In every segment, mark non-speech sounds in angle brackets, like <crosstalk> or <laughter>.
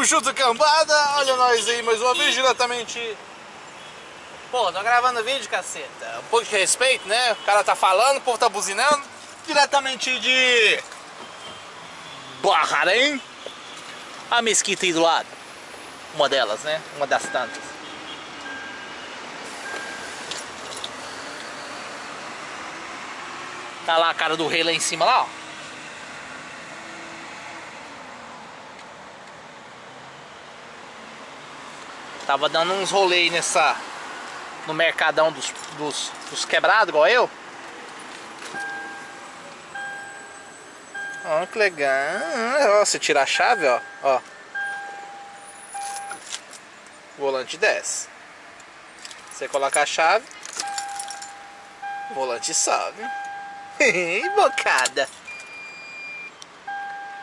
Tamo junto, cambada. Olha nós aí mais uma vez, diretamente. Pô, tô gravando vídeo, caceta. Um pouco de respeito, né? O cara tá falando, o povo tá buzinando. Diretamente de. Bahrein. A mesquita aí do lado. Uma delas, né? Uma das tantas. Tá lá a cara do rei lá em cima lá, ó. Tava dando uns rolês nessa. No mercadão dos, dos, dos quebrados, igual eu. Ó, que legal. Ó, você tira a chave, ó. ó. O volante desce. Você coloca a chave. O volante sobe. <laughs> Bocada.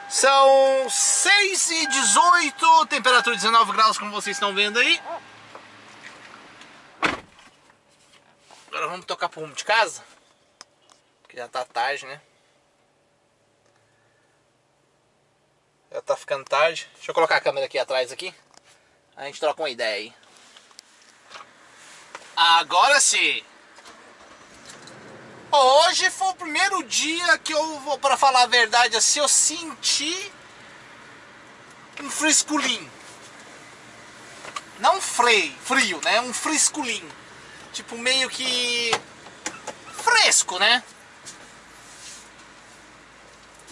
São 6 e 18, temperatura 19 graus, como vocês estão vendo aí. Agora vamos tocar pro rumo de casa. Porque já tá tarde, né? Já tá ficando tarde. Deixa eu colocar a câmera aqui atrás aqui. A gente troca uma ideia aí. Agora sim. Hoje foi o primeiro dia que eu vou, para falar a verdade, assim, eu senti um fresculinho. Não freio, frio, né? Um fresculinho. Tipo, meio que fresco, né?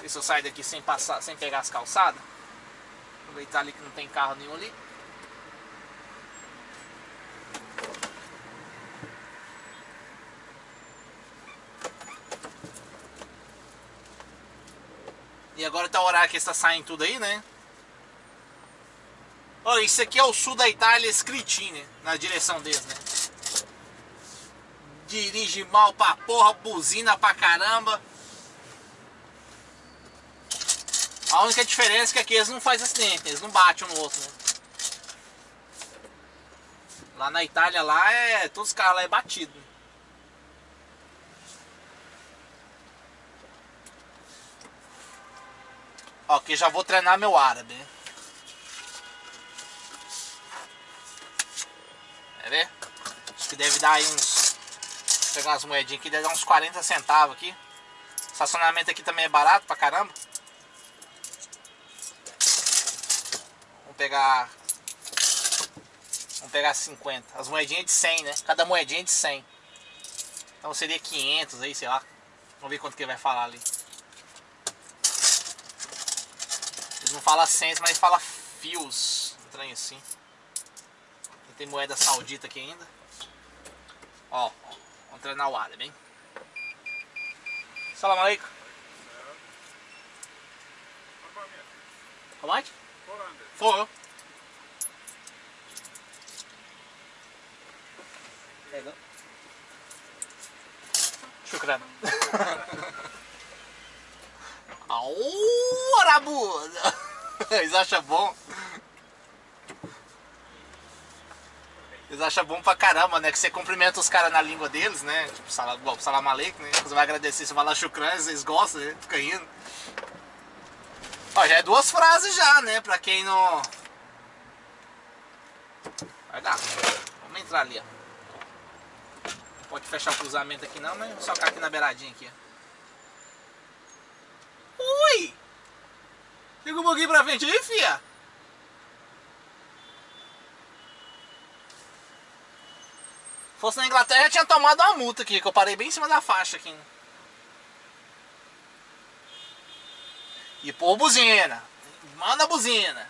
Se eu saio daqui sem passar, sem pegar as calçadas. Aproveitar ali que não tem carro nenhum ali. Agora tá o horário que está saindo tudo aí, né? Olha, isso aqui é o sul da Itália escritinho, né? Na direção deles, né? Dirige mal pra porra, buzina pra caramba. A única diferença é que eles não fazem acidente, eles não batem um no outro, né? Lá na Itália, lá é. Todos os carros lá é batido. Ok, já vou treinar meu árabe. Quer ver? Acho que deve dar aí uns. Vou pegar umas moedinhas aqui, deve dar uns 40 centavos aqui. Estacionamento aqui também é barato pra caramba. Vamos pegar. Vamos pegar 50. As moedinhas de 100, né? Cada moedinha de 100. Então seria 500 aí, sei lá. Vamos ver quanto que ele vai falar ali. Eles não falam cents, mas fala fios. Trem assim. Tem moeda saudita aqui ainda. Ó, ó vamos treinar o árabe, hein? Salam aleikum. How much? 400. Four. You go. Shukran. <laughs> Eles acham bom. Eles acham bom pra caramba, né? Que você cumprimenta os caras na língua deles, né? Tipo, salam, igual salam aleikum, né? Você vai agradecer, você vai lá shukran, eles gostam, né? Fica rindo. Ó, já é duas frases já, né? Pra quem não... Vai dar. Vamos entrar ali, ó. Pode fechar o cruzamento aqui não, mas só ficar aqui na beiradinha aqui, ó. Ui! Pouquinho pra frente aí, fia. Fosse na Inglaterra, eu tinha tomado uma multa aqui, que eu parei bem em cima da faixa aqui. E pô, buzina. Manda a buzina.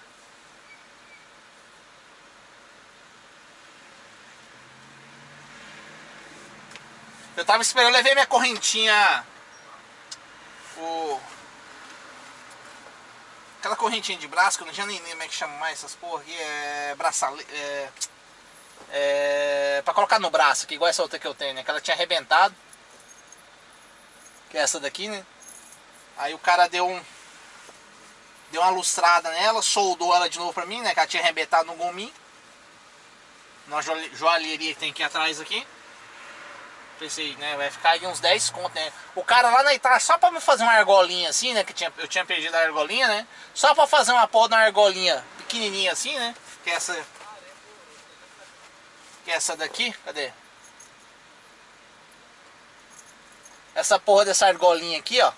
Eu tava esperando, eu levei minha correntinha. O. Aquela correntinha de braço, que eu não tinha nem nem como é que chama mais essas porra aqui, é. braçalete. É, é. Pra colocar no braço, que igual essa outra que eu tenho, né? Que ela tinha arrebentado. Que é essa daqui, né? Aí o cara deu um. Deu uma lustrada nela, soldou ela de novo pra mim, né? Que ela tinha arrebentado no gominho. Na joalhe- joalheria que tem aqui atrás aqui. Pensei, né? Vai ficar aí uns 10 conto, né? O cara lá na Itália, só pra me fazer uma argolinha assim, né? Que tinha, eu tinha perdido a argolinha, né? Só pra fazer uma porra de uma argolinha pequenininha assim, né? Que é essa... Que é essa daqui, cadê? Essa porra dessa argolinha aqui, ó.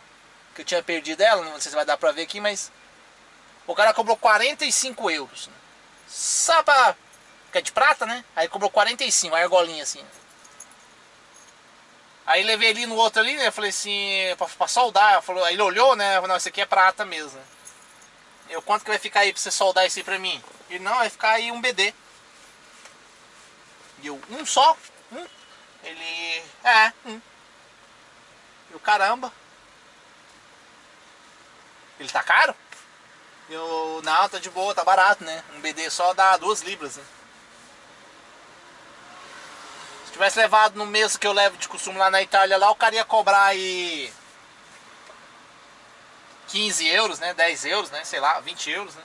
Que eu tinha perdido ela, não sei se vai dar pra ver aqui, mas... O cara cobrou 45 euros. Né? Só pra... Que é de prata, né? Aí cobrou 45, a argolinha assim. Aí levei ali no outro ali, né? Falei assim, pra, pra soldar. Falou, aí ele olhou, né? Falei, não, esse aqui é prata mesmo. Eu, quanto que vai ficar aí pra você soldar isso aí pra mim? Ele, não, vai ficar aí um BD. E eu, um só? Um? Ele, é, um. O caramba. Ele tá caro? Eu, não, tá de boa, tá barato, né? Um BD só dá duas libras, né? Tivesse levado no mês que eu levo de costume lá na Itália, lá o cara ia cobrar aí 15 euros, né? 10 euros, né? Sei lá, 20 euros, né?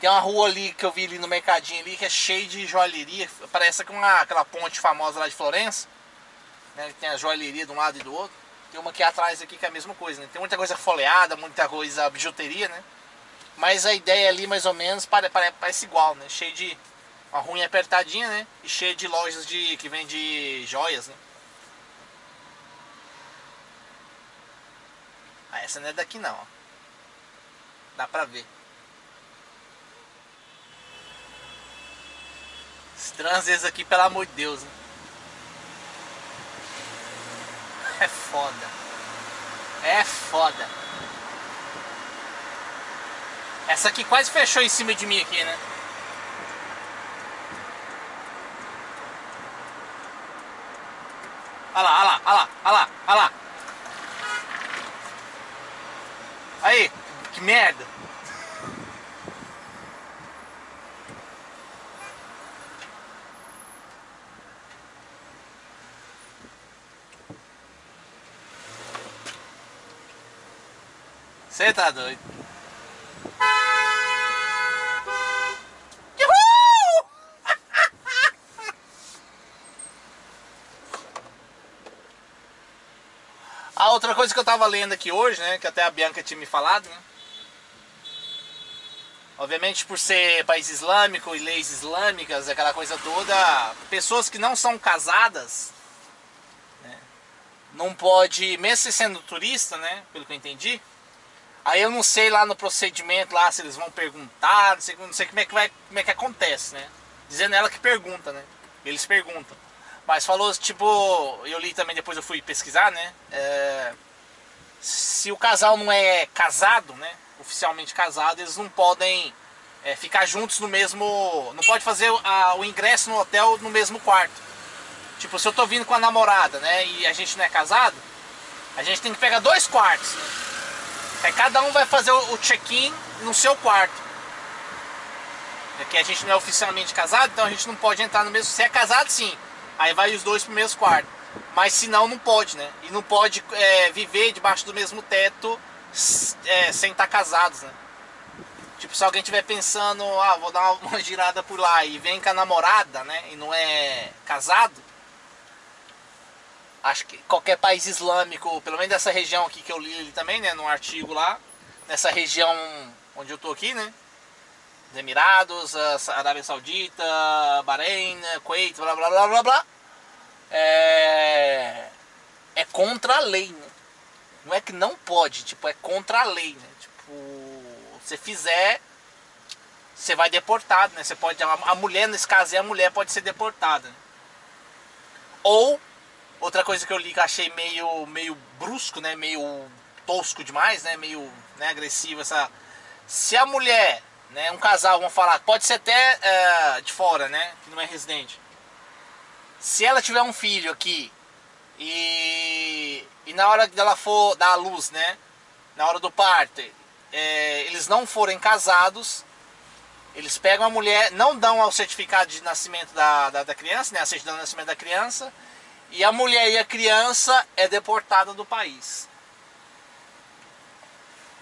Tem uma rua ali que eu vi ali no mercadinho ali que é cheio de joalheria. Parece uma, aquela ponte famosa lá de Florença. Né? Tem a joalheria de um lado e do outro. Tem uma aqui atrás aqui que é a mesma coisa, né? Tem muita coisa folheada, muita coisa bijuteria, né? Mas a ideia ali mais ou menos parece, igual, né? Cheio de. Uma ruim apertadinha, né? E cheio de lojas de, que vende joias, né? Ah, essa não é daqui não, ó. Dá pra ver. Esses aqui, pelo amor de Deus, né? <laughs> É foda. É foda. Essa aqui quase fechou em cima de mim aqui, né? Olha lá, olha lá, olha lá, olha lá, olha lá. Aí, que merda. Você tá doido. Outra coisa que eu tava lendo aqui hoje, né? Que até a Bianca tinha me falado, né? Obviamente por ser país islâmico e leis islâmicas, aquela coisa toda, pessoas que não são casadas, né, não pode, mesmo sendo turista, né, pelo que eu entendi, aí eu não sei lá no procedimento lá se eles vão perguntar, não sei, não sei como é que vai, como é que acontece, né? Dizendo ela que pergunta, né? Eles perguntam. Mas falou, tipo, eu li também, depois eu fui pesquisar, né? É, se o casal não é casado, né? Oficialmente casado, eles não podem é, ficar juntos no mesmo. Não pode fazer a, o ingresso no hotel no mesmo quarto. Tipo, se eu tô vindo com a namorada, né? E a gente não é casado, a gente tem que pegar dois quartos. Né? Aí cada um vai fazer o, o check-in no seu quarto. Porque a gente não é oficialmente casado, então a gente não pode entrar no mesmo. Se é casado, sim. Aí vai os dois pro mesmo quarto. Mas se não, não pode, né? E não pode é, viver debaixo do mesmo teto é, sem estar tá casados, né? Tipo, se alguém estiver pensando, ah, vou dar uma <laughs> girada por lá e vem com a namorada, né? E não é casado. Acho que qualquer país islâmico, pelo menos dessa região aqui que eu li também, né? Num artigo lá. Nessa região onde eu tô aqui, né? Os Emirados, a Arábia Saudita, Bahrein, Kuwait, blá blá blá blá blá. É, é contra a lei, né? Não é que não pode, tipo, é contra a lei, né? Tipo, se fizer, você vai deportado, né? Você pode, a mulher, nesse caso, a mulher pode ser deportada. Né? Ou, outra coisa que eu li que eu achei meio, meio brusco, né? Meio tosco demais, né? Meio né, agressivo essa... Se a mulher né, um casal, vamos falar, pode ser até é, de fora, né, que não é residente. Se ela tiver um filho aqui e, e na hora que ela for dar a luz, né, na hora do parto, é, eles não forem casados, eles pegam a mulher, não dão o certificado de nascimento da, da, da criança, né, a certidão de nascimento da criança, e a mulher e a criança é deportada do país.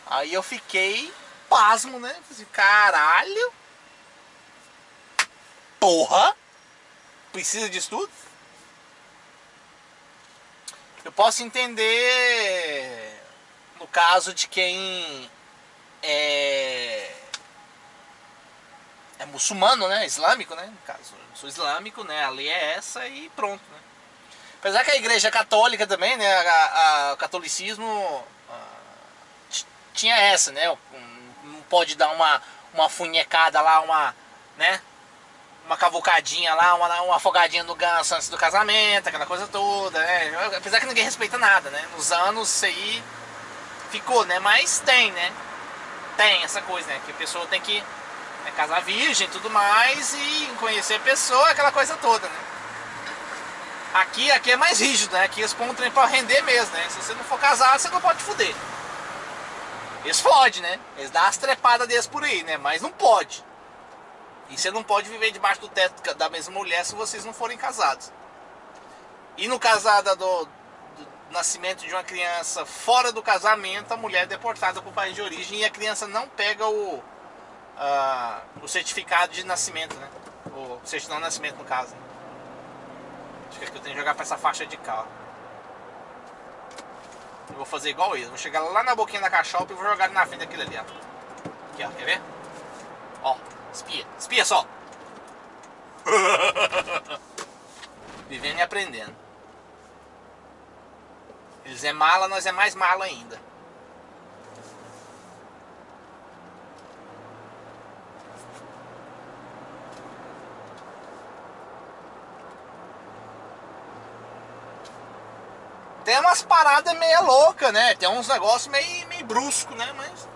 Aí eu fiquei pasmo, né? Falei, caralho! Porra! Precisa disso tudo? Eu posso entender no caso de quem é, é muçulmano, né? Islâmico, né? No caso, eu sou islâmico, né? A lei é essa e pronto, né? Apesar que a igreja católica também, né? A, a, o catolicismo a, tinha essa, né? Pode dar uma, uma funhecada lá, uma, né? Uma cavucadinha lá, uma, uma afogadinha no ganso antes do casamento, aquela coisa toda, né? Apesar que ninguém respeita nada, né? Nos anos isso aí ficou, né? Mas tem, né? Tem essa coisa, né? Que a pessoa tem que né, casar virgem e tudo mais e conhecer a pessoa, aquela coisa toda, né? Aqui, aqui é mais rígido, né? Aqui eles põem um trem pra render mesmo, né? Se você não for casado, você não pode fuder. Eles fodem, né? Eles dão as trepadas deles por aí, né? Mas não pode. E você não pode viver debaixo do teto da mesma mulher se vocês não forem casados. E no casada do, nascimento de uma criança fora do casamento, a mulher é deportada para o país de origem e a criança não pega o, uh, o certificado de nascimento, né? O certidão de nascimento, no caso. Né? Acho que eu tenho que jogar para essa faixa de carro. Eu vou fazer igual eles. Vou chegar lá na boquinha da cachopa e vou jogar na frente daquele ali, ó. Aqui, ó. Quer ver? Ó, espia. Espia só. <laughs> Vivendo e aprendendo. Eles é mala, nós é mais mala ainda. Tem umas paradas meio loucas, né? Tem uns negócios meio, meio brusco, né? Mas.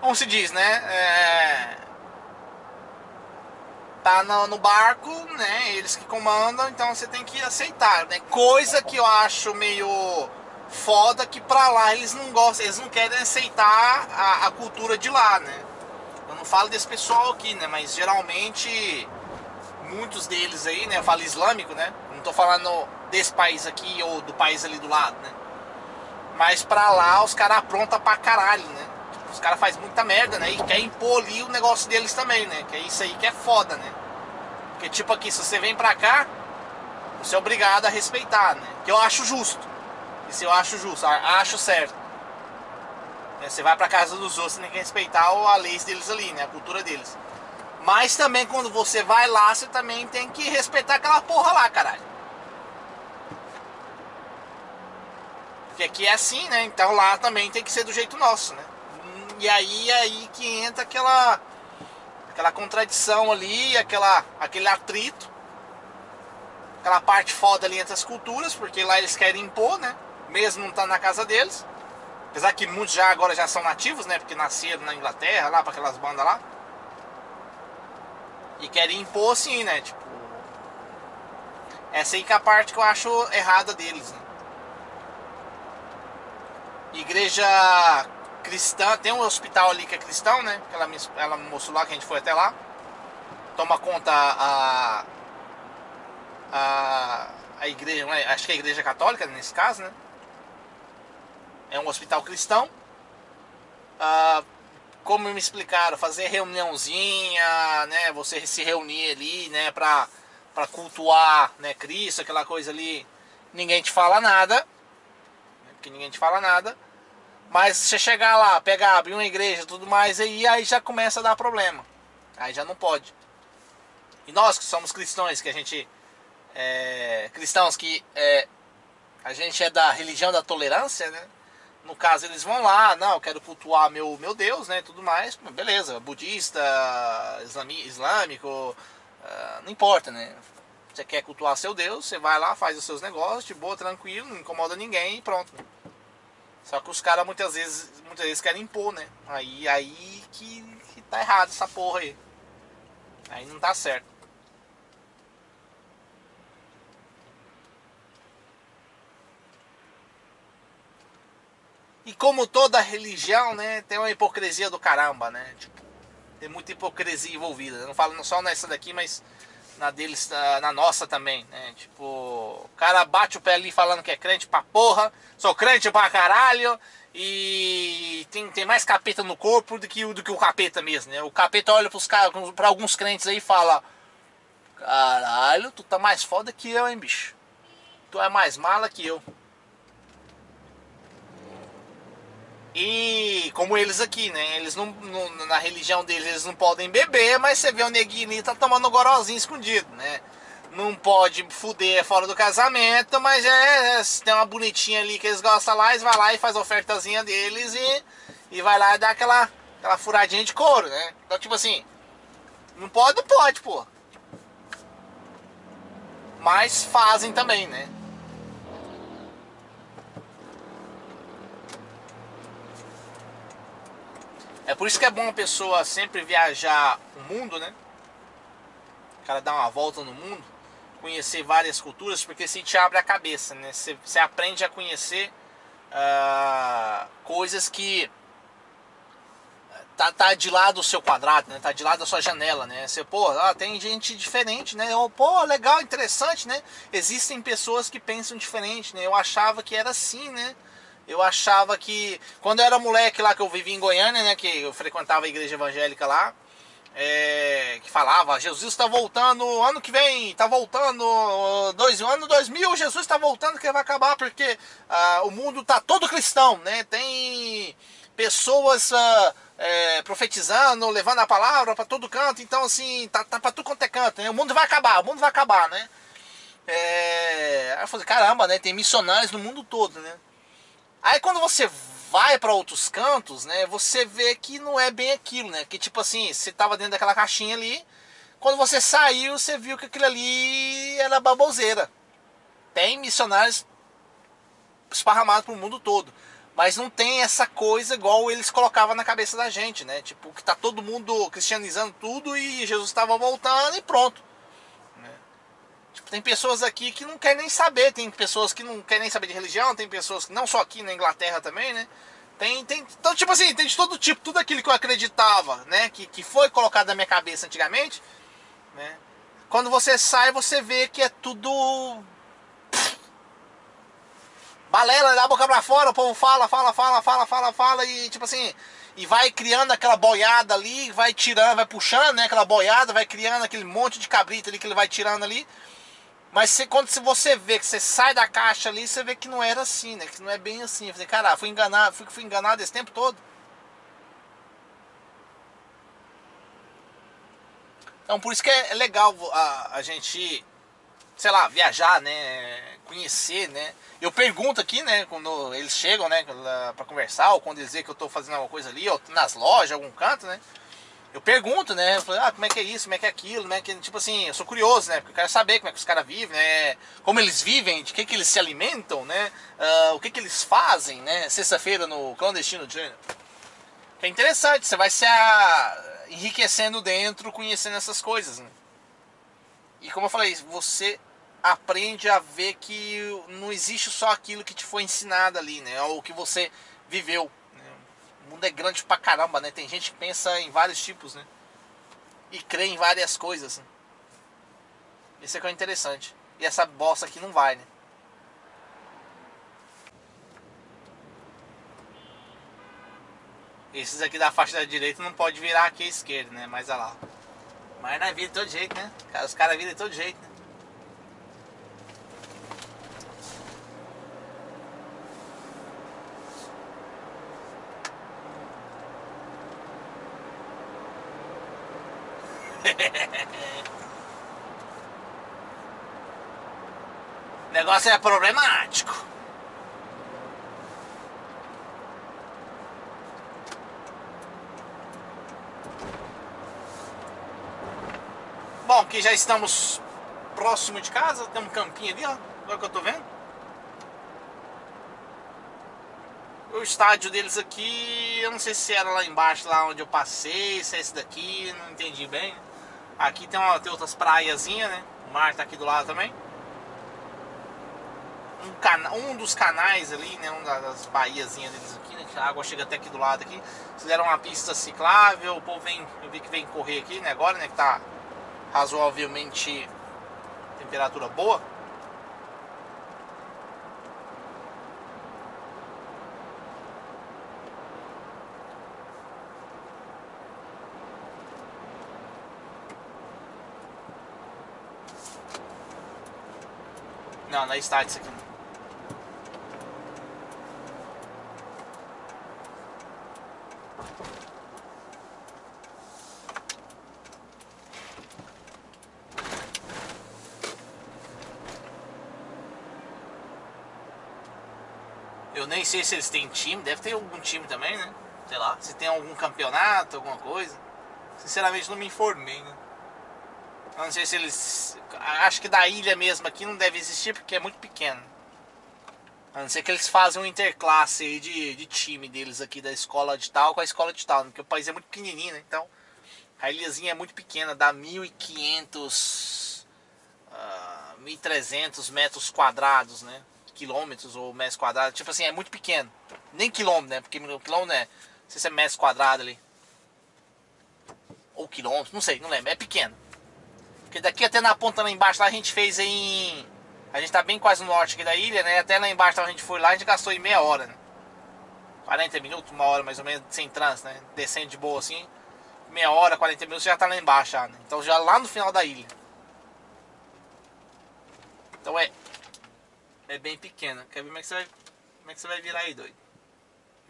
Como se diz, né? É... Tá no, no, barco, né? Eles que comandam, então você tem que aceitar, né? Coisa que eu acho meio foda que pra lá eles não gostam, eles não querem aceitar a, a cultura de lá, né? Eu não falo desse pessoal aqui, né? Mas geralmente muitos deles aí, né? Eu falo islâmico, né? Não tô falando desse país aqui ou do país ali do lado, né? Mas pra lá os caras aprontam pra caralho, né? Os caras fazem muita merda, né? E quer impor ali o negócio deles também, né? Que é isso aí que é foda, né? Porque tipo aqui, se você vem pra cá, você é obrigado a respeitar, né? Que eu acho justo. Isso eu acho justo, acho certo. Né? Você vai pra casa dos outros, você tem que respeitar a lei deles ali, né? A cultura deles. Mas também quando você vai lá, você também tem que respeitar aquela porra lá, caralho. Porque aqui é assim, né? Então lá também tem que ser do jeito nosso, né? E aí aí que entra aquela aquela contradição ali, aquela aquele atrito. Aquela parte foda ali entre as culturas, porque lá eles querem impor, né? Mesmo não tá na casa deles. Apesar que muitos já agora já são nativos, né? Porque nasceram na Inglaterra, lá para aquelas bandas lá. E querem impor sim, né? Tipo. Essa aí que é a parte que eu acho errada deles, né? Igreja cristã, tem um hospital ali que é cristão, né? Ela me, ela me mostrou lá que a gente foi até lá. Toma conta a. a, a igreja, né? acho que é a igreja católica nesse caso, né? É um hospital cristão. Ah, como me explicaram, fazer reuniãozinha, né? Você se reunir ali, né? Pra, pra cultuar, né? Cristo, aquela coisa ali. Ninguém te fala nada. Porque ninguém te fala nada. Mas você chegar lá, pegar, abrir uma igreja tudo mais, aí, aí já começa a dar problema. Aí já não pode. E nós que somos cristãos, que a gente. É, cristãos que é, a gente é da religião da tolerância, né? No caso, eles vão lá, não, eu quero cultuar meu, meu Deus, né? Tudo mais, beleza, budista, islami, islâmico, uh, não importa, né? Você quer cultuar seu Deus, você vai lá, faz os seus negócios, de boa, tranquilo, não incomoda ninguém e pronto. Só que os caras muitas vezes, muitas vezes querem impor, né? Aí, aí que, que tá errado essa porra aí. Aí não tá certo. E como toda religião, né, tem uma hipocrisia do caramba, né? Tipo, tem muita hipocrisia envolvida. Eu não falo só nessa daqui, mas na deles, na nossa também, né? Tipo, o cara bate o pé ali falando que é crente pra porra, sou crente pra caralho e tem, tem mais capeta no corpo do que, do que o capeta mesmo, né? O capeta olha pros pra alguns crentes aí e fala: Caralho, tu tá mais foda que eu, hein, bicho? Tu é mais mala que eu. E como eles aqui, né? Eles não, não, na religião deles eles não podem beber, mas você vê o neguinho tá tomando um gorozinho escondido, né? Não pode fuder fora do casamento, mas é, é, tem uma bonitinha ali que eles gostam lá, eles vai lá e faz a ofertazinha deles e, e vai lá e dá aquela, aquela furadinha de couro, né? Então tipo assim, não pode, não pode, pô. Mas fazem também, né? Por isso que é bom a pessoa sempre viajar o mundo, né? O cara dar uma volta no mundo, conhecer várias culturas, porque se te abre a cabeça, né? Você, você aprende a conhecer uh, coisas que tá, tá de lado do seu quadrado, né? Tá de lado da sua janela, né? Você, pô, ah, tem gente diferente, né? Eu, pô, legal, interessante, né? Existem pessoas que pensam diferente, né? Eu achava que era assim, né? Eu achava que. Quando eu era moleque lá que eu vivia em Goiânia, né? Que eu frequentava a igreja evangélica lá. É, que falava, Jesus está voltando, ano que vem, está voltando, dois, ano 2000, Jesus está voltando que vai acabar, porque ah, o mundo está todo cristão, né? Tem pessoas ah, é, profetizando, levando a palavra para todo canto, então assim, tá, tá para tudo quanto é canto, né? O mundo vai acabar, o mundo vai acabar, né? É, aí eu falei, caramba, né? Tem missionários no mundo todo, né? Aí quando você vai para outros cantos, né, você vê que não é bem aquilo, né? Que tipo assim, você tava dentro daquela caixinha ali, quando você saiu, você viu que aquilo ali era baboseira. Tem missionários esparramados pro mundo todo, mas não tem essa coisa igual eles colocavam na cabeça da gente, né? Tipo, que tá todo mundo cristianizando tudo e Jesus estava voltando e pronto. Tem pessoas aqui que não querem nem saber, tem pessoas que não querem nem saber de religião, tem pessoas que não só aqui na Inglaterra também, né? Tem, tem, então, tipo assim, tem de todo tipo, tudo aquilo que eu acreditava, né? Que, que foi colocado na minha cabeça antigamente, né? Quando você sai, você vê que é tudo. Balela, dá a boca pra fora, o povo fala, fala, fala, fala, fala, fala, e tipo assim, e vai criando aquela boiada ali, vai tirando, vai puxando, né? Aquela boiada, vai criando aquele monte de cabrito ali que ele vai tirando ali. Mas você, quando você vê que você sai da caixa ali, você vê que não era assim, né? Que não é bem assim. Eu falei, cara, fui enganado, fui, fui enganado esse tempo todo. Então por isso que é legal a, a gente, sei lá, viajar, né? Conhecer, né? Eu pergunto aqui, né? Quando eles chegam, né? Pra conversar, ou quando dizem que eu tô fazendo alguma coisa ali, ou nas lojas, algum canto, né? Eu pergunto, né? Eu falo, ah, como é que é isso, como é que é aquilo, né? Que, tipo assim, eu sou curioso, né? Porque eu quero saber como é que os caras vivem, né? Como eles vivem, de que que eles se alimentam, né? Uh, o que que eles fazem, né? Sexta-feira no Clandestino Journal. É interessante, você vai se a... enriquecendo dentro, conhecendo essas coisas, né? E como eu falei, você aprende a ver que não existe só aquilo que te foi ensinado ali, né? Ou que você viveu mundo é grande pra caramba, né? Tem gente que pensa em vários tipos, né? E crê em várias coisas. Né? Isso é que é interessante. E essa bosta aqui não vai, né? Esses aqui da faixa da direita não pode virar aqui à esquerda, né? Mas olha lá. Mas na vida de todo jeito, né? Os caras viram de todo jeito, né? O <laughs> negócio é problemático. Bom, aqui já estamos próximo de casa, tem um campinho ali, ó. Agora que eu tô vendo. O estádio deles aqui, eu não sei se era lá embaixo, lá onde eu passei, se é esse daqui, não entendi bem. Aqui tem, uma, tem outras praiazinhas, né? O mar tá aqui do lado também. Um, cana, um dos canais ali, né? Uma das baíazinhas deles aqui, né? A água chega até aqui do lado aqui. Fizeram uma pista ciclável, o povo vem, eu vi que vem correr aqui, né? Agora, né? Que tá razoavelmente temperatura boa. Não, na estádio isso aqui. Eu nem sei se eles têm time, deve ter algum time também, né? Sei lá, se tem algum campeonato, alguma coisa. Sinceramente não me informei, né? Eu não sei se eles. Acho que da ilha mesmo aqui não deve existir porque é muito pequeno. A não ser que eles fazem um interclasse aí de, de time deles aqui da escola de tal com a escola de tal, porque o país é muito pequenininho, né? Então a ilhazinha é muito pequena, dá 1500, uh, 1300 metros quadrados, né? Quilômetros ou metros quadrados, tipo assim, é muito pequeno. Nem quilômetro, né? Porque quilômetro é, não sei se é metros quadrados ali. Ou quilômetros, não sei, não lembro, é pequeno. Porque daqui até na ponta lá embaixo lá a gente fez em a gente tá bem quase no norte aqui da ilha, né? Até lá embaixo então, a gente foi lá, a gente gastou em meia hora, né? 40 minutos, uma hora mais ou menos, sem trânsito, né? Descendo de boa assim. Meia hora, 40 minutos já tá lá embaixo já, né? Então já lá no final da ilha. Então é. É bem pequena. Quer ver como é que você vai. Como é que você vai virar aí, doido?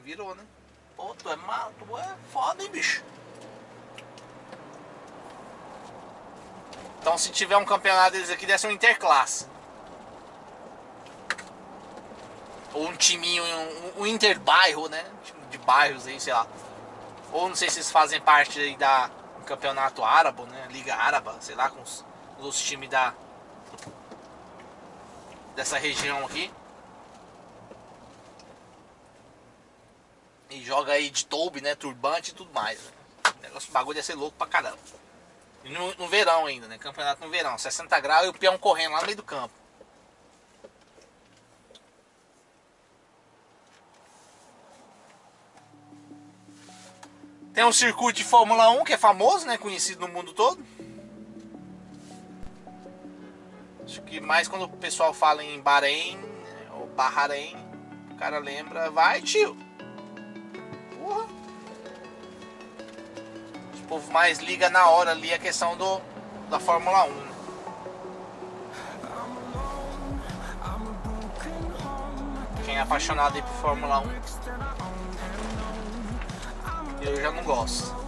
Virou, né? Pô, tu é mal, tu é foda, hein, bicho? Então se tiver um campeonato deles aqui, deve ser um interclasse. Ou um timinho, um, um interbairro, né? De bairros aí, sei lá. Ou não sei se eles fazem parte aí da um campeonato árabe, né? Liga Árabe, sei lá, com os, os times da dessa região aqui. E joga aí de toube, né? Turbante e tudo mais. Né? O negócio, bagulho ia ser louco pra caramba. No, no verão ainda, né? Campeonato no verão, 60 graus e o peão correndo lá no meio do campo. Tem um circuito de Fórmula 1 que é famoso, né? Conhecido no mundo todo. Acho que mais quando o pessoal fala em Bahrein ou Bahrein, o cara lembra, vai tio. Povo mais liga na hora ali a questão do, da Fórmula 1. Quem é apaixonado aí por Fórmula 1 eu já não gosto.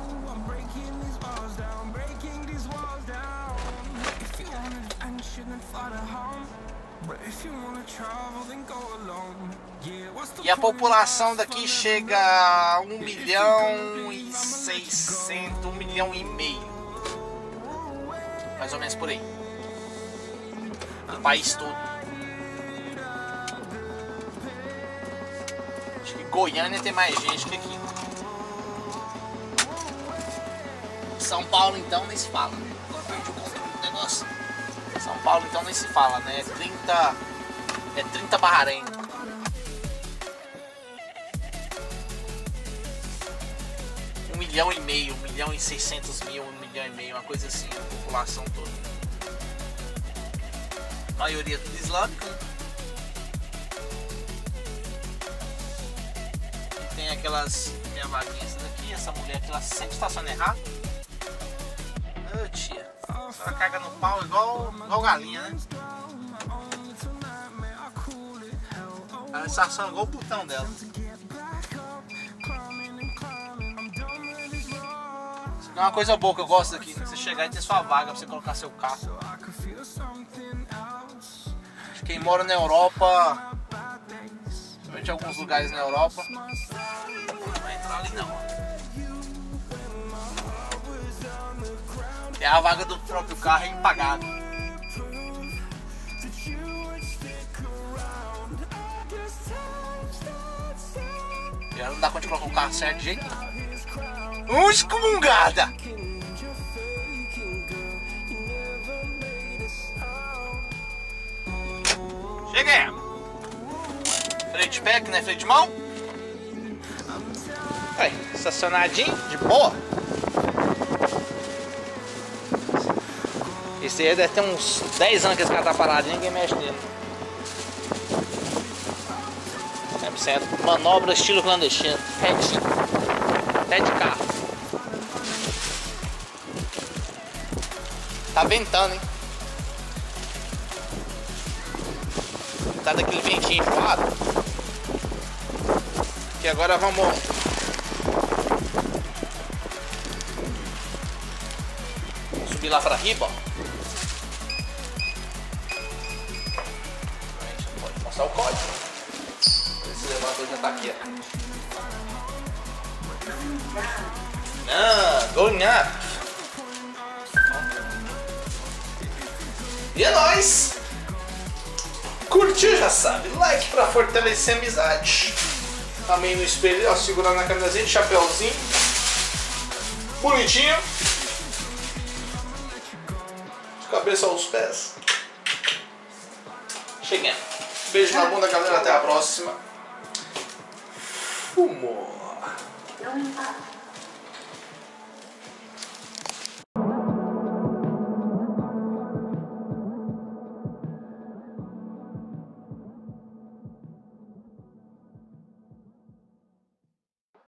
E a população daqui chega a 1 milhão e 600, 1 milhão e meio. Mais ou menos por aí. No país todo. Acho que Goiânia tem mais gente que aqui. São Paulo então nem se fala, né? Agora o negócio. São Paulo então nem se fala, né? É 30. É 30 Bahrein. Milhão e meio, um milhão e seiscentos mil, um milhão e meio, uma coisa assim, a população toda. A maioria tudo. Né? E tem aquelas minha vaguinha daqui, essa mulher que ela sempre estaciona errado. Ô tia, ela caga no pau igual, igual galinha, né? Ela estaciona igual o botão dela. Uma coisa boa que eu gosto aqui, né? Você chegar e ter sua vaga pra você colocar seu carro. Quem mora na Europa, principalmente em alguns lugares na Europa, não vai entrar ali não. É a vaga do próprio carro é impagável. Não dá conta de colocar o carro certo de jeito nenhum. Excomungada! Cheguei! Freio de pé, que não é freio de mão. Aí, estacionadinho, de boa. Esse aí deve ter uns 10 anos que esse cara tá parado ninguém mexe nele. 100% manobra estilo clandestino. Até de carro. Tá ventando, hein? Tá daquele ventinho enjoado. Que agora vamos subir lá pra riba, ó. Passar o código. Esse levantou já tá aqui, ó. Ah, going E é nóis! Curtiu, já sabe. Like pra fortalecer a amizade. Também no espelho, ó, segurando a câmerazinha, chapéuzinho. Bonitinho. De cabeça aos pés. Cheguei. Beijo na bunda, galera. Até a próxima. Fumou.